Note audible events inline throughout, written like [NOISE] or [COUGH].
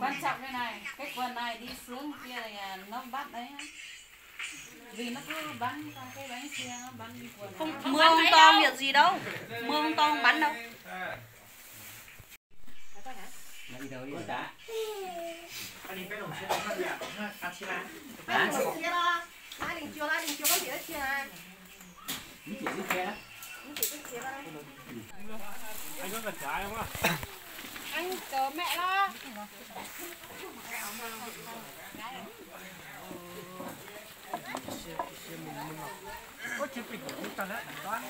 quan trọng cái này cái quần này đi xuống kia này à, nó bắt đấy vì nó cứ bắn ra cái bánh xe nó bắn đi quần không, không mưa không to việc gì đâu. Mưa không to không bắn đâu. Đi đâu đi cá anh đi cái đồng xe ăn chia ăn chia lá lá đình chưa lá đình chưa có gì hết chia anh có cần trái không ạ? Anh chờ mẹ đó. Có chữ bình của chúng ta đấy. đoán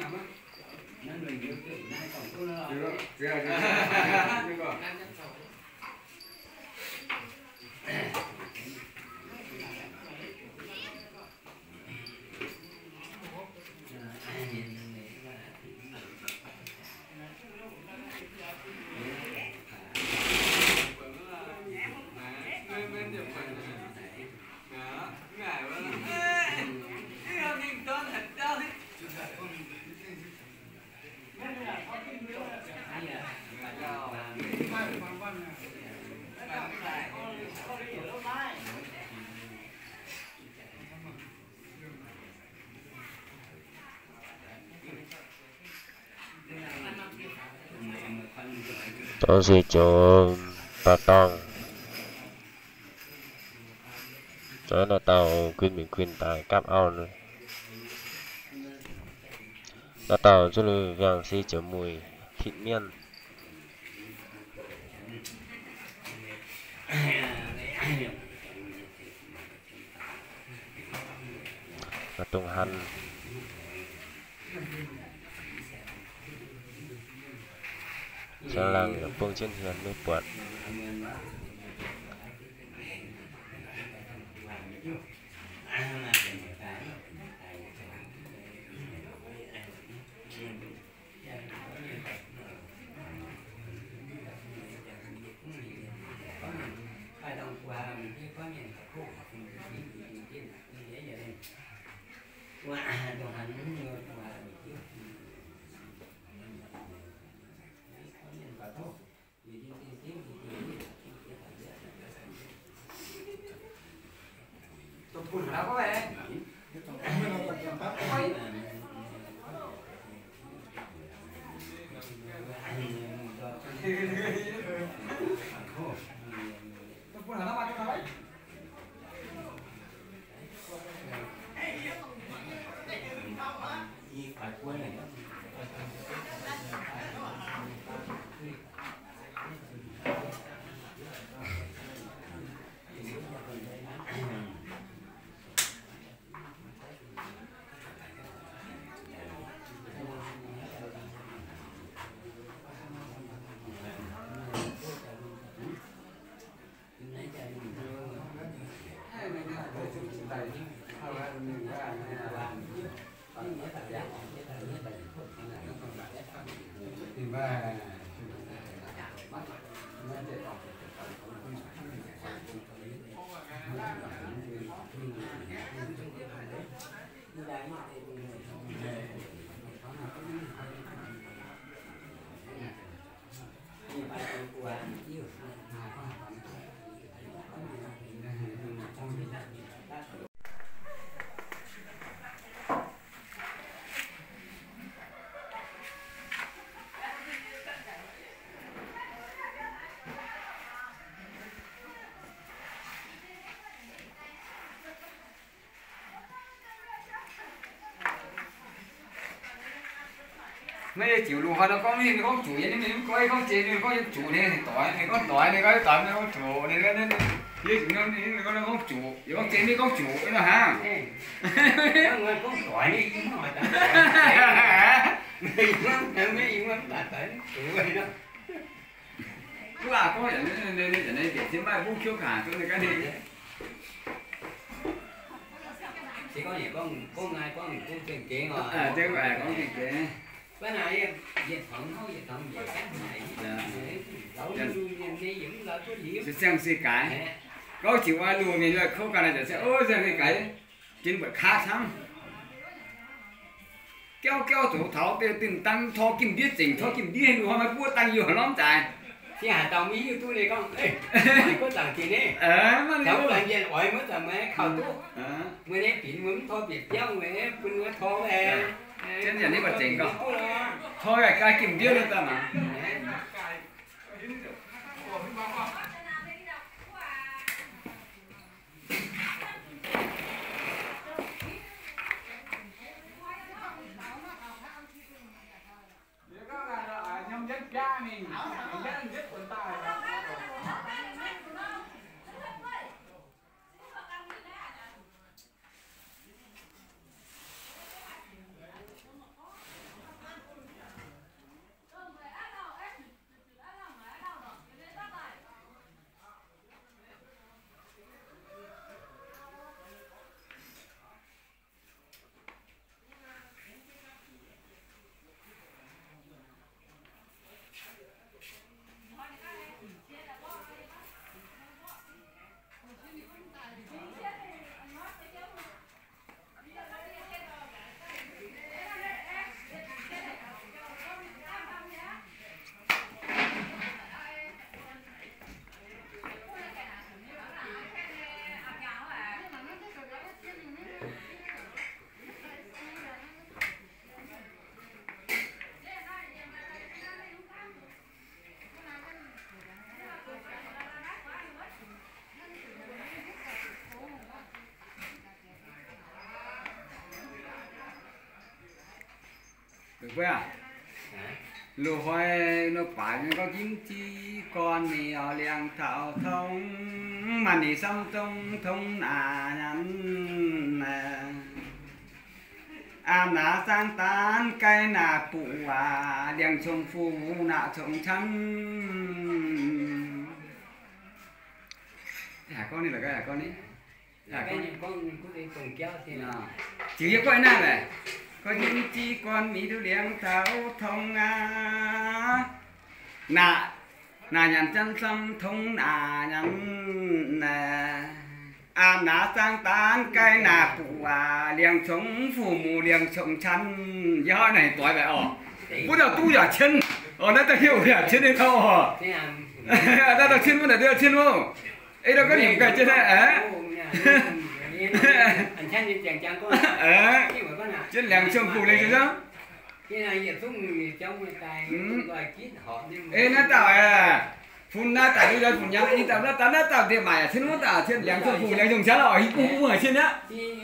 Nhà mất. nên mình kiện này tổng số là Được rồi. Được rồi. Được rồi. Tôi sẽ cho bà tông cho nó tàu quyền bình quyền tại cáp ao nữa. Nó tàu cho lưu vàng xí chở mùi thịt miên. Sẽ lăng được phương Chiến hiền mới buồn Kenapa, Pak? Kenapa, Pak? Mấy chịu luôn nó có mấy con chủ vậy nên có con chế nên có chủ này thì tỏi này con tỏi này có tỏi này con chủ [LAUGHS] này cái nên với chúng nó này con con chủ với con chế với con chủ cái nó ha? Người cũng giỏi đi chứ mà ta mấy mấy mấy ta tới tụi nó cứ là có vậy nên nên nên nên để xem mai vũ khiếu cả cho cái gì? Chỉ có gì con con ai con con tiền kiện rồi à chứ phải có gì thế cái này về thuận thôi về thuận về cái này đi vẫn là có gì sẽ xem gì cái có chịu ai lùa mình là không cần là sẽ ôi xem cái cái chính bởi khá lắm kéo kéo thủ thảo để từng tăng thọ kim biết chỉnh thọ kim biết luôn mà bua tăng nhiều lắm trời chứ hà tàu mỹ như tôi này con. Ê [LAUGHS] có tầng gì nè? Ờ mà nó là gì gọi mới tầm mẹ khẩu tu mới nét chuyện muốn thôi việc cháu mẹ bên nó thôi về Chân nhà này mà chỉnh con. thôi là ai kiểm biết luôn ta mà quê à? Lù hoài nó phải nó có kiếm chi con mì ở liang thảo thông. Mà nì xong trong thông à nhắn nè. Am nà sang tán cây nà phụ à. Liang chồng phu nà chồng chăn. Hả con này là cái hả con ấy cái con con có đi cùng kéo thì à. chỉ có cái này này có những chi con mỹ đu liang thảo thông à. Nà nà nhàn chân sâm thông nà nhàn nà am nà sang tán cây nà phụ à. Liang sống phụ mù liang sống chăn. Do này tuổi vậy ồ bữa đầu tu giả chân. Ồ nó ta hiểu giả chân hay không ồ à? Ta ta chân vẫn là đưa chân không? Ấy đâu có điểm cái chân này á anh chăn đi chàng chàng có [LAUGHS] có nào? Chân liang sống phụ lên chứ cái này giờ xuống trong người tài gọi kít họ nhưng ê nó tạo à. Phun na tạo đi ra phun nhang đi tạo nó tạo nó tạo tiền mày xin nó tạo thiên liang sống phụ liang sống chán rồi cũng cũng ở trên thì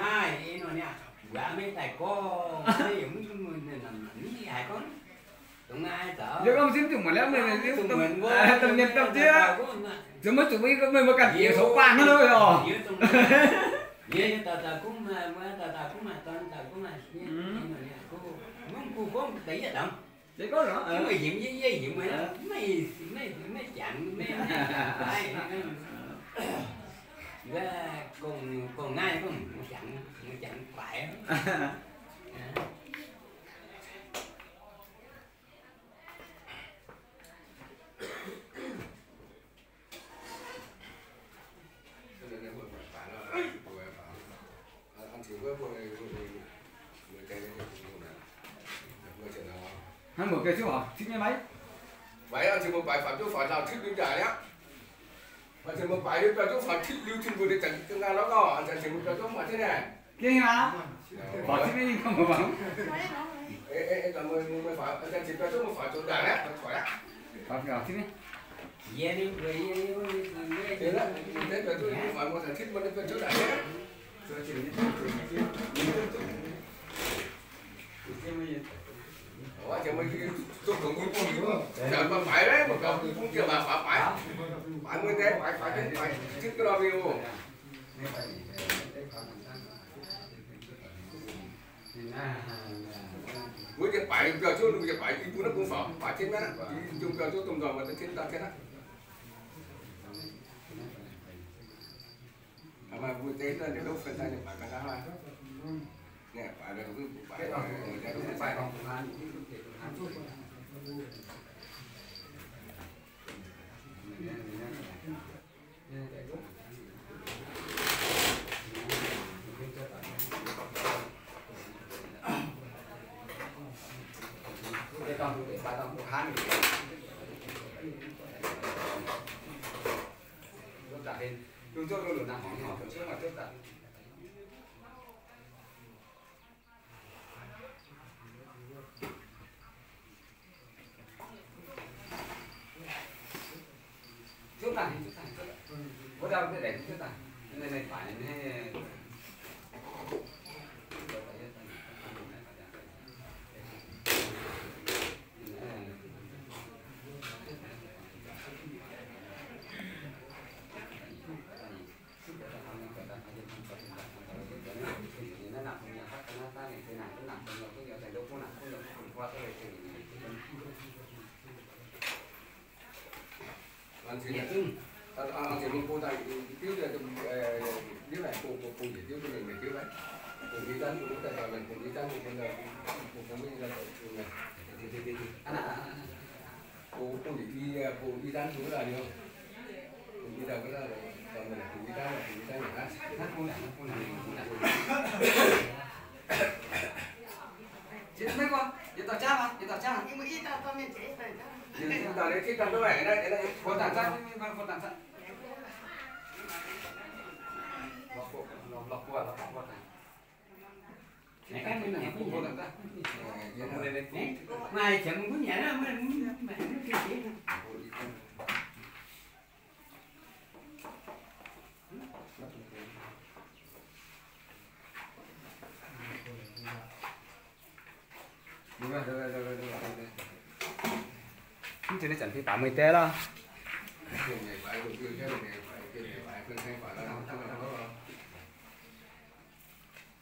ai nó nè quả mấy tài [LAUGHS] có mấy như mình làm con tụng ai sợ giờ ông xin mà lẽ mình là tụng tâm mình vô à, tâm nhân tâm chứ. giờ mới bị mình mới cần tiền số quan nó thôi rồi. Ye ta ta cũng mà mà ta ta cũng mà toàn ta cũng mà muốn cô có đấy là động để có đó chứ mày diện với với diện mày mày mày mày chặn mày ra còn còn ngay không? Chặn chặn phải [LAUGHS] chỗ phải thích lưu thiên vừa để chẳng tương lai nó có anh chỉ một chỗ mà thế này. Kia mà bỏ thích đi không có bằng ê ê ê cảm ơn mười phải anh chỉ chỗ một phải chỗ đại á khỏi á. Bỏ vào thích đi ye đi về ye đi thế đó mình đến chỗ một phải một thằng thích mà đến chỗ đại á Ủa, chỉ mình tôi cũng cũng cũng chờ mà phải đấy mà cầu cũng chưa mà phải phải. Phải mới thế phải phải phải phải thích cái đó view với cái phải giờ chỗ cái phải cái nó cũng phải phải thế đó chung giờ chỗ tùng rồi mà ta chết ta thế đó mà vui tế là để lúc phân tay phải cái đó là nè phải là cái phải là cái phải cái con cái bài con của hắn lúc trả lên lúc cho nó được nằm hỏng hỏng trước mà trước đã trước này trước này trước này có cái để trước này này này phải này chỉ anh anh chỉ mình cô ta tiêu là nếu này cô cô cô chỉ tiêu cho mình để tiêu đấy. Cùng đi tân cũng tại là mình cùng đi tân cũng là cùng cùng mình là cùng này. Thì thì thì cô cô chỉ đi cô đi tân cũng là nhiều cùng đi đâu cái là còn mình cùng đi tân là cùng đi tân là Chị mấy con, chị tao cha mà, chị tao cha mà. Nhưng mà ít tao tao miền chế phải đó. nhưng ta đấy khi cần cái này đây đây Có tàn lọc qua, lọc qua. này chẳng muốn nhảy mình mà nó kia chỉ rồi rồi rồi rồi rồi không chỉ là chẳng thì tám mươi té đó cái này phải cũng chưa cái này phải cái này phải cái này phải là không không không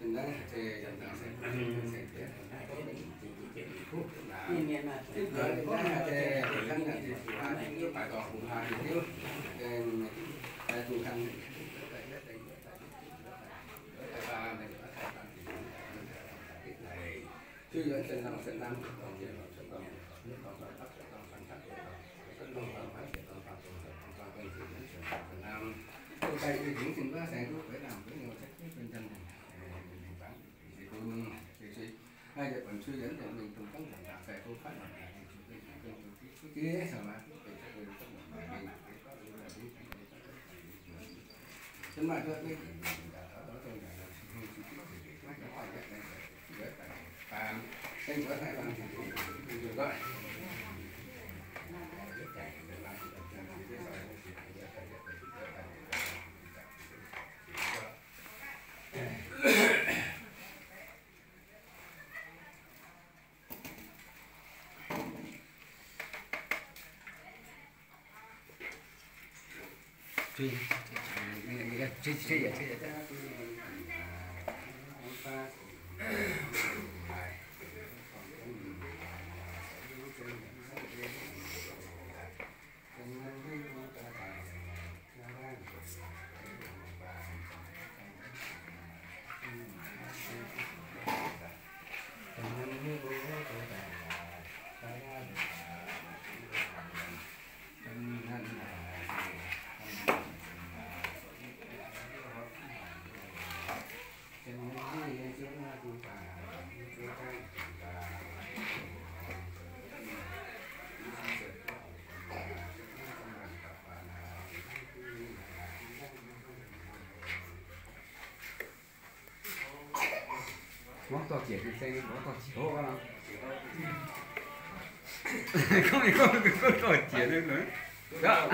chưa phải một cái này không mà nhà thứ đấy chỗ cái chỗ này mà để đâu chưa rồi ha thì cần chẳng hạn sao mà phải vậy ba đồng của hai mươi cứ còn qua hai đồng hắn của hai thì thiếu tức là bài đồng của hai thì thiếu nè của hai ấn mà đi tức là tại ban thì đến ra đây phần làm cũng tham phát cảnh về mai cảnh sẽ mình đang thì chúng ta sẽ sẽ tiếp Nhiên nhiên mà. tức là đến ra thì khăn là thì của hai thì cứ bài đồng của hai thì thiếu nên tại chủ khăn chưa dẫn chân lòng chân năm còn nhiều chân lòng nếu còn phải bắt chân lòng phản khắc chân lòng phản khắc chân lòng phản khắc chân lòng phản khắc chân lòng phản khắc chân lòng tôi tay tôi diễn trình quá sáng lúc phải làm với nhiều sách viết bên chân này mình bán thì tôi thì suy hai giờ còn chưa dẫn thì mình cùng các thể đạo về phương pháp làm này thì cái kia sao mà cái mà tôi biết cái anh có thể làm được rồi. 对你那你看这这也这也 chỉ thì xây món to chỉ hô vào [LAUGHS] không thì không thì không to chỉ được nữa đó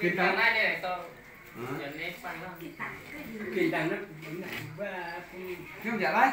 Kinh tạng. này này to Kỳ đằng nó cũng là ba không giả đấy